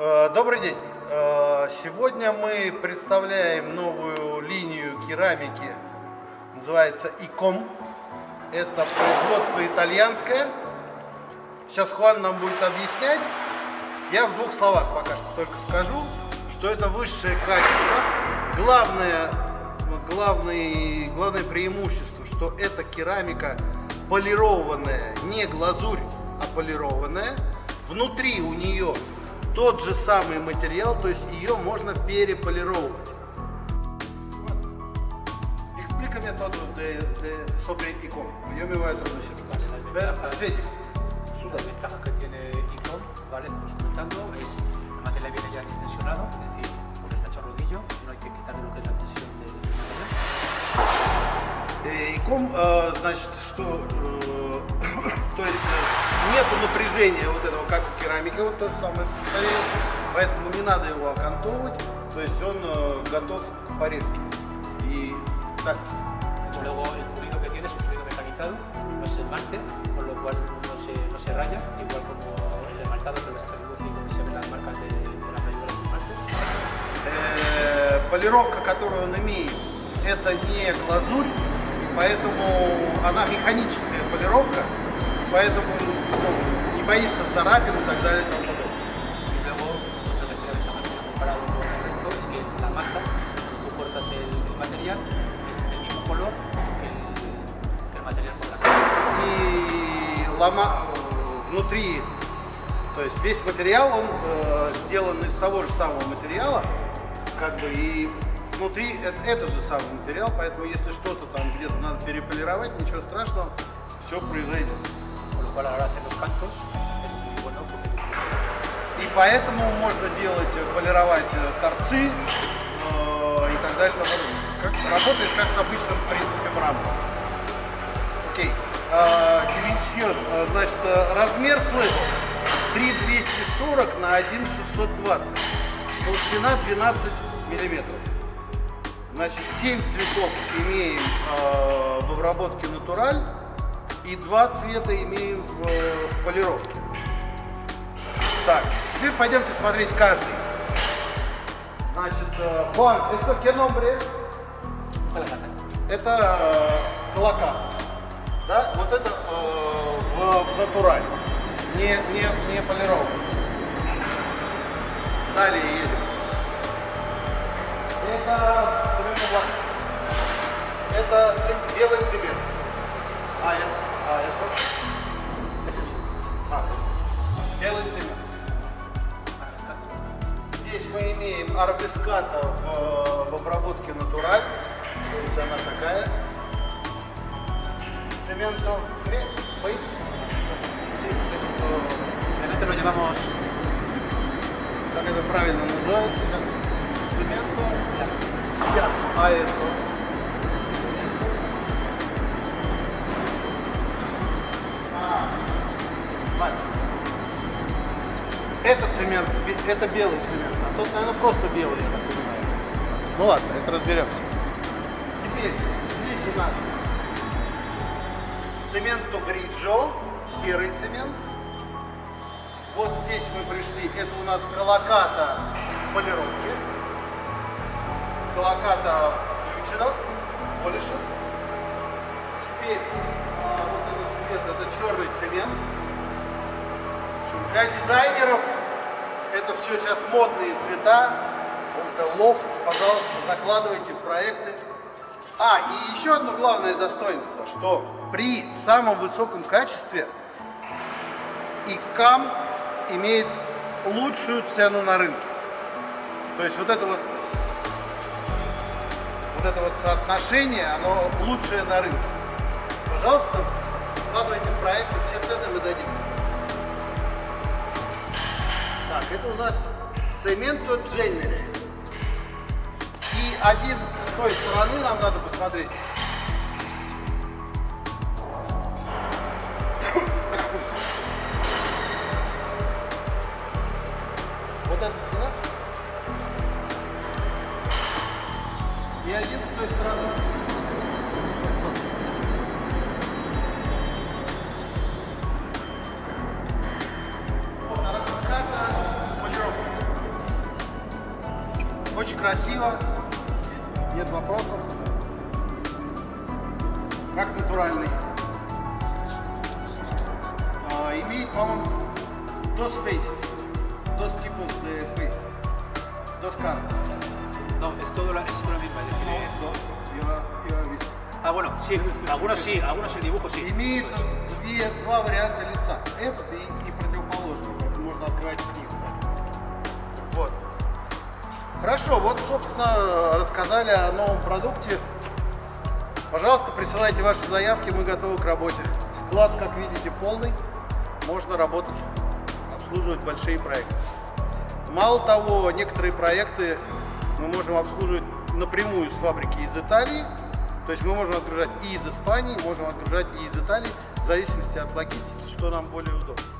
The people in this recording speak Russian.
Э, Добрый день. Э, Сегодня мы представляем новую линию керамики. Называется ИКОМ. Это производство итальянское. Сейчас Хуан нам будет объяснять. Я в двух словах пока что только скажу, что это высшее качество. Главное, главное, главное преимущество, что это керамика полированная, не глазурь, а полированная. Внутри у нее тот же самый материал, то есть ее можно переполировать. Explícame todo de, de, sobre ICOM. Yo me voy a traducir. Ve, Sveti, La ventaja que tiene ICOM, ¿vale? Estamos comentando, es el material viene ya distensionado, es decir, porque está hecho rodillo, no hay que quitarle lo que es la tensión del material. Э, э, значит, что, э, то есть э, нету напряжения вот этого, как у керамики, вот то же самое поэтому не надо его окантовывать, то есть он э, готов к порезке. И так, Luego el pulido que tiene es un pulido mecanizado, no es el márter, con lo cual no se, no se raya, igual como el esmaltado que se reduce y donde se ven las marcas de, de las rayuras del márter. Э, полировка, которую он имеет, это не глазурь, поэтому она механическая полировка, поэтому ну, не боится царапин и так далее la И лома внутри, то есть весь материал, он э, сделан из того же самого материала, как бы и внутри это, это же самый материал, поэтому если что-то там где-то надо переполировать, ничего страшного, все произойдет. Con lo cual a la hora de hacer los cantos bueno И поэтому можно делать, полировать э, торцы э, и так далее. Как, работает как с обычным принципом мрамора. Окей. Э, dimension, значит, э, размер слэба 3240 на 1,620. Толщина 12 миллиметров. Значит, 7 цветов имеем э, в обработке натураль и 2 цвета имеем в, э, в полировке. Так, теперь пойдемте смотреть каждый. Значит, Хуан, esto qué nombre? Это э. Да? Вот это э, в, в натураль. Не, не, не полирован. Далее арбиската в, в обработке натураль, то есть она такая. Цементу боитесь? Realmente lo llamamos Как это правильно называется? Цементу я. А это? А. Это цемент, это белый цемент, тот, наверное, просто белый, я так понимаю. Ну ладно, это разберемся. Теперь здесь у нас цементу гриджо, серый цемент. Вот здесь мы пришли, это у нас колоката полировки. Колоката включена, полишит. Теперь а, вот этот цвет, это черный цемент. Для дизайнеров это все сейчас модные цвета. Лофт, пожалуйста, закладывайте в проекты. А, и еще одно главное достоинство, что при самом высоком качестве ИКАМ имеет лучшую цену на рынке. То есть вот это вот, вот это вот соотношение, оно лучшее на рынке. Пожалуйста, вкладывайте в проекты, все цены мы дадим. Это у нас Цементо Дженнери. И один с той стороны нам надо посмотреть. Как натуральный. А, имеет, по-моему, dos faces, dos tipos de face, dos caras. No, es todo la, es todo la misma. eh, Dos, я, я вижу. Ah, bueno, sí, algunos sí, algunos el dibujo sí. Имеет две, два варианта лица. Этот и, и противоположный. Это можно открывать книгу. Вот. Хорошо, вот, собственно, рассказали о новом продукте. Пожалуйста, присылайте ваши заявки, мы готовы к работе. Склад, как видите, полный. Можно работать, обслуживать большие проекты. Мало того, некоторые проекты мы можем обслуживать напрямую с фабрики из Италии. То есть мы можем отгружать и из Испании, можем отгружать и из Италии, в зависимости от логистики, что нам более удобно.